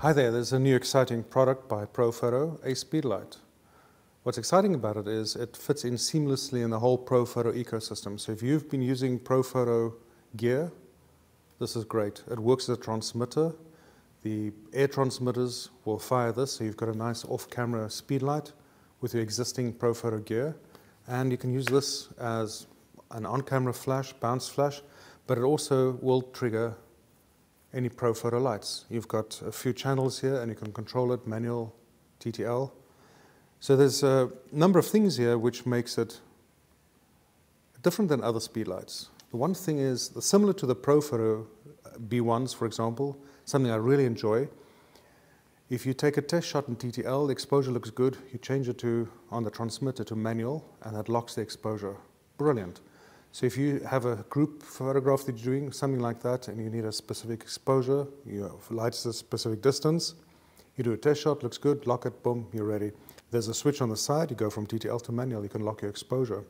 Hi there, there's a new exciting product by Profoto, a speedlight. What's exciting about it is it fits in seamlessly in the whole Profoto ecosystem. So if you've been using Profoto gear, this is great. It works as a transmitter. The air transmitters will fire this, so you've got a nice off-camera speedlight with your existing Profoto gear. And you can use this as an on-camera flash, bounce flash, but it also will trigger any Profoto lights. You've got a few channels here and you can control it, manual, TTL. So there's a number of things here which makes it different than other speedlights. The one thing is, similar to the Profoto uh, B1s, for example, something I really enjoy, if you take a test shot in TTL, the exposure looks good, you change it to, on the transmitter to manual, and that locks the exposure. Brilliant. So if you have a group photograph that you're doing, something like that, and you need a specific exposure, you have lights a specific distance, you do a test shot, looks good, lock it, boom, you're ready. There's a switch on the side, you go from TTL to manual, you can lock your exposure.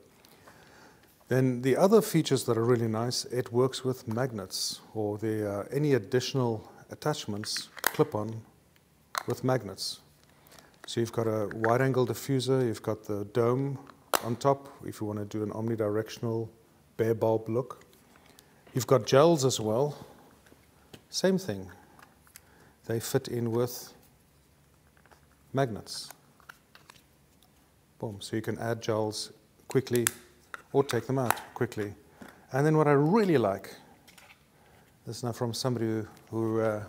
Then the other features that are really nice, it works with magnets or the, uh, any additional attachments clip on with magnets. So you've got a wide angle diffuser, you've got the dome on top if you want to do an omnidirectional bare bulb look. You've got gels as well. Same thing. They fit in with magnets. Boom. So you can add gels quickly or take them out quickly. And then what I really like, this is now from somebody who, who uh,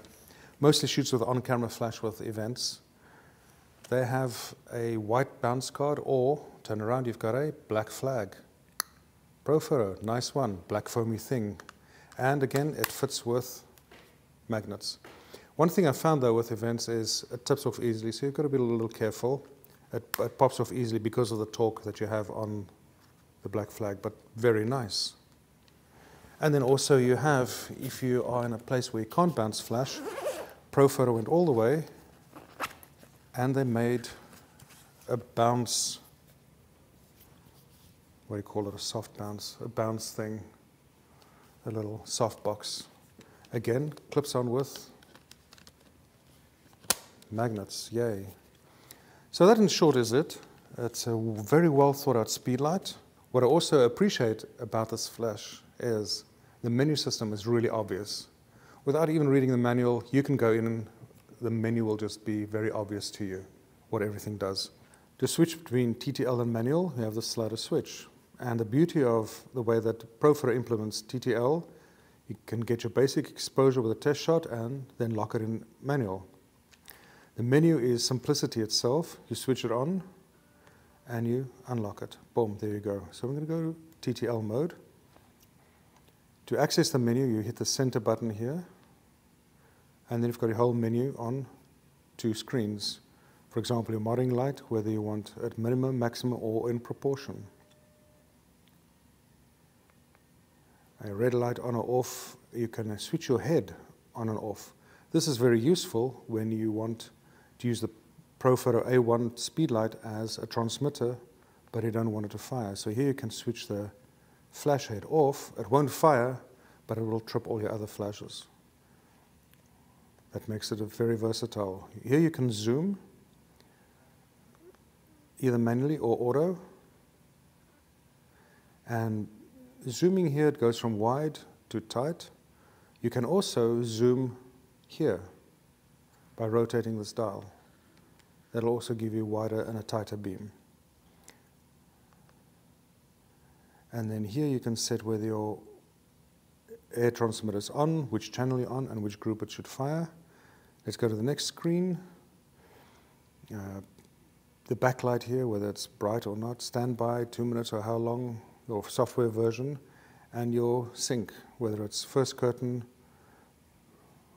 mostly shoots with on-camera flash with events. They have a white bounce card or turn around, you've got a black flag. Profoto, nice one, black foamy thing. And again, it fits with magnets. One thing I found though with events is it tips off easily, so you've got to be a little careful. It, it pops off easily because of the torque that you have on the black flag, but very nice. And then also you have, if you are in a place where you can't bounce flash, Profoto went all the way and they made a bounce what do you call it, a soft bounce, a bounce thing, a little soft box. Again, clips on with magnets, yay. So that in short is it. It's a very well thought out speed light. What I also appreciate about this flash is the menu system is really obvious. Without even reading the manual, you can go in and the menu will just be very obvious to you what everything does. To switch between TTL and manual, you have the slider switch. And the beauty of the way that Profoto implements TTL, you can get your basic exposure with a test shot and then lock it in manual. The menu is simplicity itself. You switch it on and you unlock it. Boom, there you go. So I'm going to go to TTL mode. To access the menu, you hit the center button here, and then you've got your whole menu on two screens. For example, your modeling light, whether you want at minimum, maximum, or in proportion. A red light on or off, you can uh, switch your head on and off. This is very useful when you want to use the Profoto A1 speed light as a transmitter, but you don't want it to fire. So here you can switch the flash head off. It won't fire, but it will trip all your other flashes. That makes it very versatile. Here you can zoom, either manually or auto. And zooming here, it goes from wide to tight. You can also zoom here by rotating this dial. That'll also give you wider and a tighter beam. And then here you can set whether your air transmitter is on, which channel you're on, and which group it should fire. Let's go to the next screen. Uh, the backlight here, whether it's bright or not, standby, two minutes or how long, your software version, and your sync, whether it's first curtain,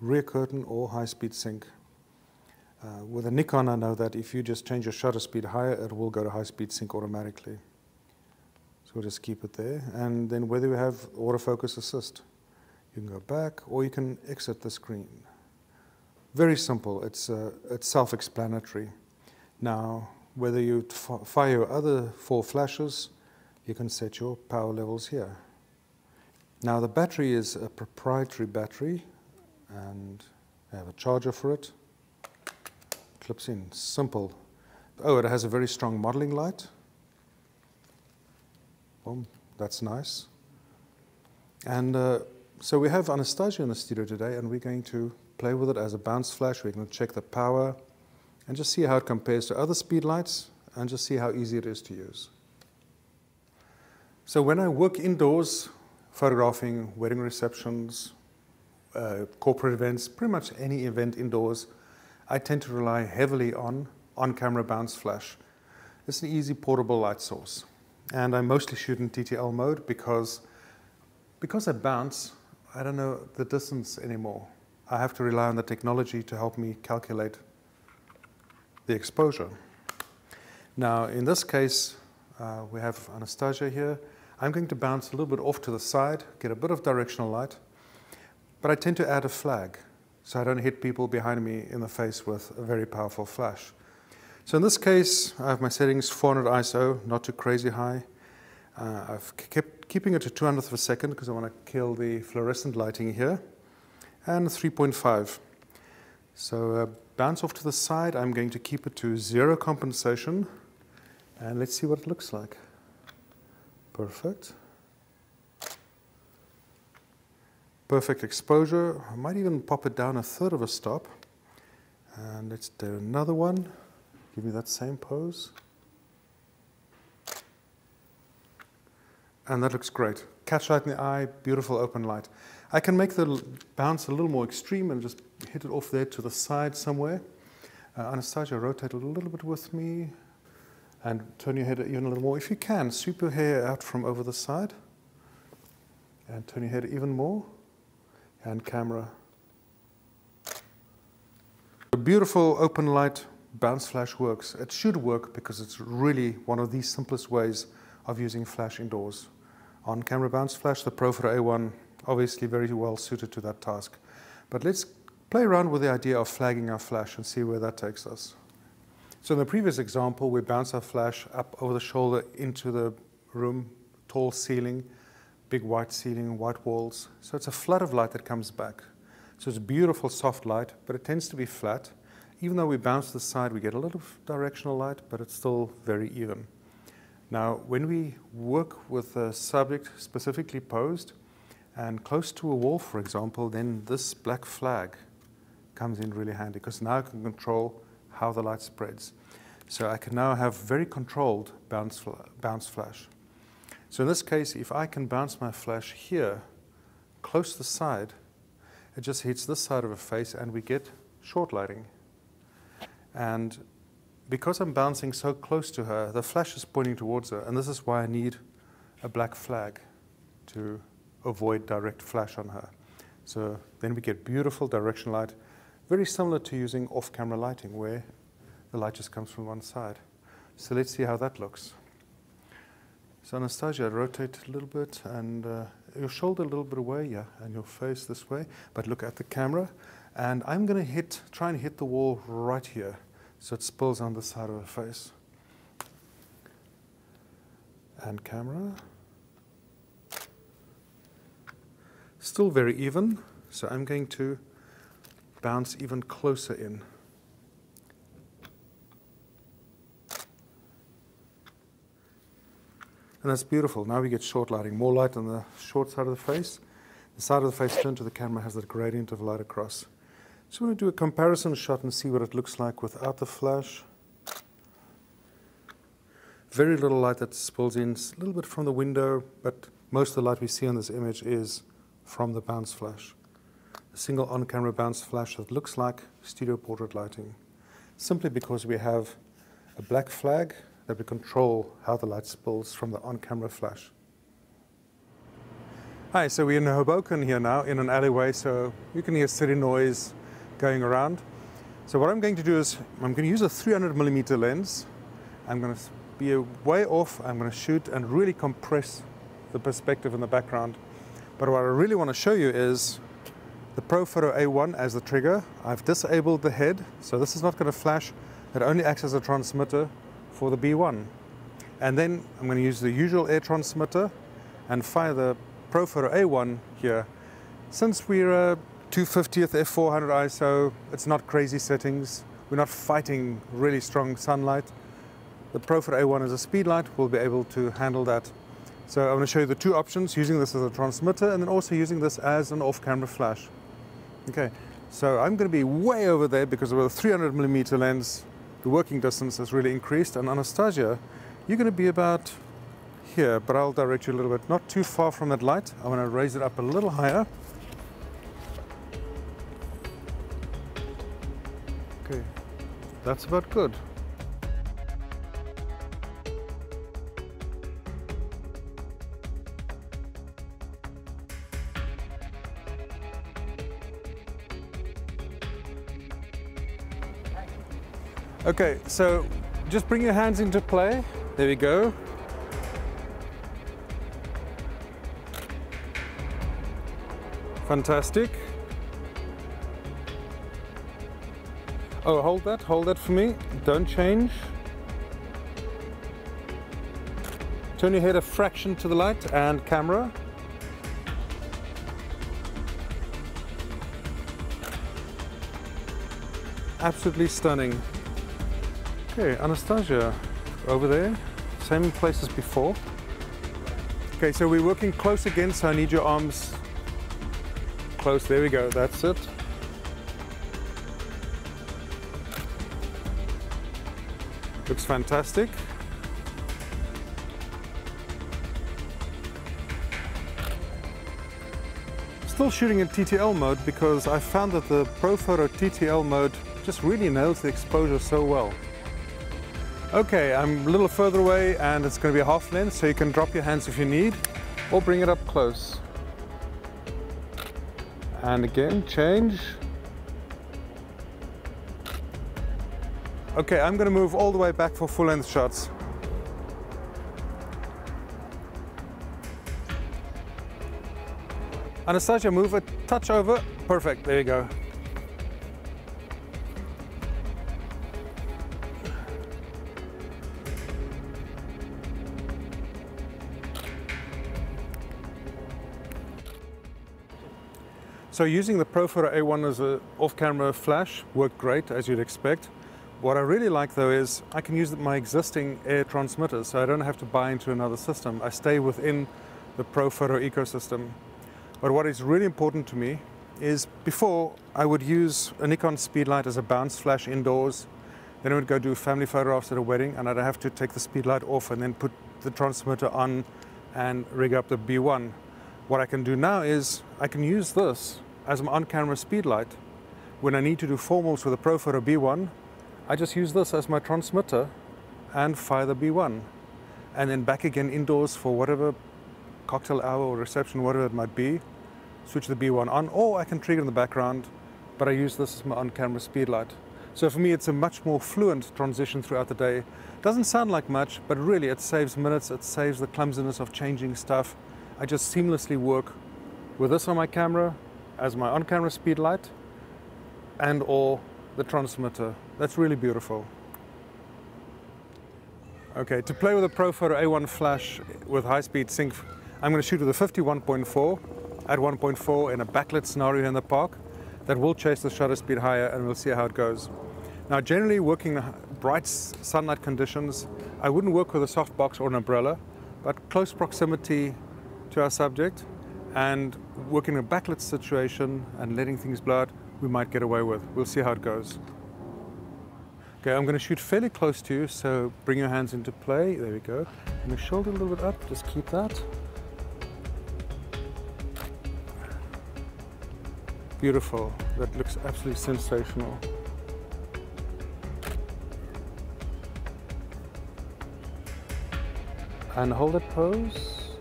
rear curtain, or high-speed sync. Uh, with a Nikon, I know that if you just change your shutter speed higher, it will go to high-speed sync automatically. So we'll just keep it there. And then whether you have autofocus assist, you can go back or you can exit the screen. Very simple. It's, uh, it's self-explanatory. Now, whether you fire your other four flashes, you can set your power levels here. Now the battery is a proprietary battery and I have a charger for it. Clips in. Simple. Oh, it has a very strong modeling light. Boom, that's nice. And uh, so we have Anastasia in the studio today, and we're going to play with it as a bounce flash. We're going to check the power and just see how it compares to other speed lights and just see how easy it is to use. So when I work indoors, photographing wedding receptions, uh, corporate events, pretty much any event indoors, I tend to rely heavily on on-camera bounce flash. It's an easy portable light source. And I mostly shoot in TTL mode because, because I bounce, I don't know the distance anymore. I have to rely on the technology to help me calculate the exposure. Now, in this case, uh, we have Anastasia here. I'm going to bounce a little bit off to the side, get a bit of directional light, but I tend to add a flag so I don't hit people behind me in the face with a very powerful flash. So in this case, I have my settings 400 ISO, not too crazy high. Uh, I've kept keeping it to 200th of a second because I want to kill the fluorescent lighting here, and 3.5. So uh, bounce off to the side, I'm going to keep it to zero compensation, and let's see what it looks like. Perfect. Perfect exposure. I might even pop it down a third of a stop. And let's do another one. Give me that same pose. And that looks great. Catch light in the eye, beautiful open light. I can make the bounce a little more extreme and just hit it off there to the side somewhere. Uh, Anastasia, rotate a little bit with me and turn your head even a little more. If you can, sweep your hair out from over the side and turn your head even more and camera. A beautiful open light bounce flash works. It should work because it's really one of the simplest ways of using flash indoors. On camera bounce flash, the Profoto A1 obviously very well suited to that task. But let's play around with the idea of flagging our flash and see where that takes us. So in the previous example, we bounce our flash up over the shoulder into the room, tall ceiling, big white ceiling, white walls. So it's a flood of light that comes back. So it's beautiful soft light, but it tends to be flat. Even though we bounce to the side, we get a little of directional light, but it's still very even. Now, when we work with a subject specifically posed and close to a wall, for example, then this black flag comes in really handy because now I can control how the light spreads. So I can now have very controlled bounce, fl bounce flash. So in this case, if I can bounce my flash here, close to the side, it just hits this side of a face and we get short lighting. And because I'm bouncing so close to her, the flash is pointing towards her, and this is why I need a black flag to avoid direct flash on her. So then we get beautiful direction light very similar to using off-camera lighting where the light just comes from one side. So let's see how that looks. So Anastasia, rotate a little bit and uh, your shoulder a little bit away, yeah, and your face this way, but look at the camera. And I'm going to hit, try and hit the wall right here so it spills on the side of her face. And camera. Still very even, so I'm going to bounce even closer in. And that's beautiful. Now we get short lighting, more light on the short side of the face. The side of the face turned to the camera has that gradient of light across. So I'm going to do a comparison shot and see what it looks like without the flash. Very little light that spills in, a little bit from the window, but most of the light we see on this image is from the bounce flash single on-camera bounce flash that looks like studio portrait lighting, simply because we have a black flag that we control how the light spills from the on-camera flash. Hi, so we're in Hoboken here now in an alleyway, so you can hear city noise going around. So what I'm going to do is I'm going to use a 300 millimeter lens. I'm going to be way off. I'm going to shoot and really compress the perspective in the background. But what I really want to show you is the Profoto A1 as the trigger. I've disabled the head, so this is not going to flash. It only acts as a transmitter for the B1. And then I'm going to use the usual air transmitter and fire the Profoto A1 here. Since we're a 250th f400 ISO, it's not crazy settings. we're not fighting really strong sunlight. The Profoto A1 is a speed light will be able to handle that. So I'm going to show you the two options, using this as a transmitter and then also using this as an off-camera flash. Okay, so I'm going to be way over there because of a 300 millimeter lens, the working distance has really increased. And Anastasia, you're going to be about here, but I'll direct you a little bit, not too far from that light. I want to raise it up a little higher. Okay, that's about good. Okay, so just bring your hands into play. There we go. Fantastic. Oh, hold that, hold that for me. Don't change. Turn your head a fraction to the light and camera. Absolutely stunning. Okay, Anastasia, over there, same place as before. Okay, so we're working close again, so I need your arms close. There we go, that's it. Looks fantastic. Still shooting in TTL mode because I found that the Profoto TTL mode just really nails the exposure so well. Okay, I'm a little further away and it's going to be a half length, so you can drop your hands if you need, or bring it up close. And again, change. Okay, I'm going to move all the way back for full length shots. Anastasia, move a touch over. Perfect, there you go. So using the Profoto A1 as an off-camera flash worked great, as you'd expect. What I really like though is I can use my existing air transmitters, so I don't have to buy into another system. I stay within the Profoto ecosystem. But what is really important to me is before I would use a Nikon Speedlight as a bounce flash indoors, then I would go do family photographs at a wedding and I'd have to take the Speedlight off and then put the transmitter on and rig up the B1. What I can do now is I can use this as my on-camera speed light. When I need to do formals with a Profoto B1, I just use this as my transmitter and fire the B1. And then back again indoors for whatever cocktail hour or reception, whatever it might be, switch the B1 on, or I can trigger in the background, but I use this as my on-camera speed light. So for me, it's a much more fluent transition throughout the day. Doesn't sound like much, but really it saves minutes, it saves the clumsiness of changing stuff. I just seamlessly work with this on my camera, as my on-camera speed light and or the transmitter. That's really beautiful. Okay, to play with a Profoto A1 flash with high-speed sync, I'm going to shoot with a 51.4 at 1.4 in a backlit scenario in the park. That will chase the shutter speed higher and we'll see how it goes. Now generally working in bright sunlight conditions, I wouldn't work with a softbox or an umbrella, but close proximity to our subject and working in a backlit situation and letting things blow out, we might get away with. We'll see how it goes. Okay, I'm going to shoot fairly close to you, so bring your hands into play. There we go. And the shoulder a little bit up, just keep that. Beautiful. That looks absolutely sensational. And hold that pose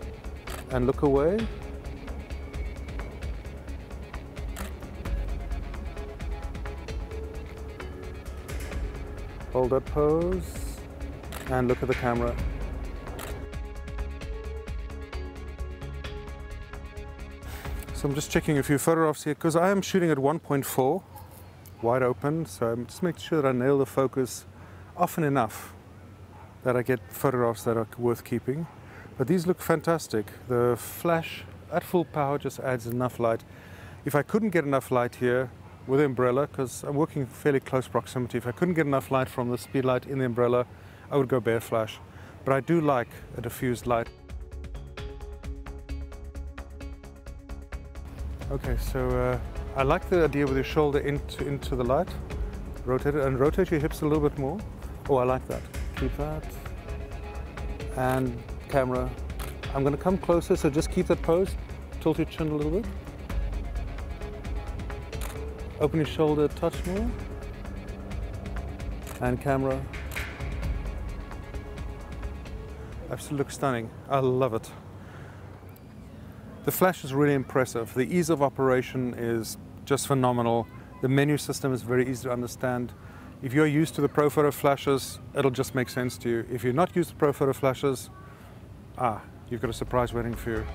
and look away. Hold up pose and look at the camera. So I'm just checking a few photographs here because I am shooting at 1.4 wide open so I'm just making sure that I nail the focus often enough that I get photographs that are worth keeping. But these look fantastic. The flash at full power just adds enough light. If I couldn't get enough light here, with the umbrella because I'm working fairly close proximity. If I couldn't get enough light from the speed light in the umbrella, I would go bare flash. But I do like a diffused light. Okay, so uh, I like the idea with your shoulder into, into the light. Rotate it and rotate your hips a little bit more. Oh, I like that. Keep that. And camera. I'm going to come closer, so just keep that pose. Tilt your chin a little bit. Open your shoulder touch more. And camera. Absolutely looks stunning. I love it. The flash is really impressive. The ease of operation is just phenomenal. The menu system is very easy to understand. If you're used to the Profoto flashes, it'll just make sense to you. If you're not used to Profoto flashes, ah, you've got a surprise waiting for you.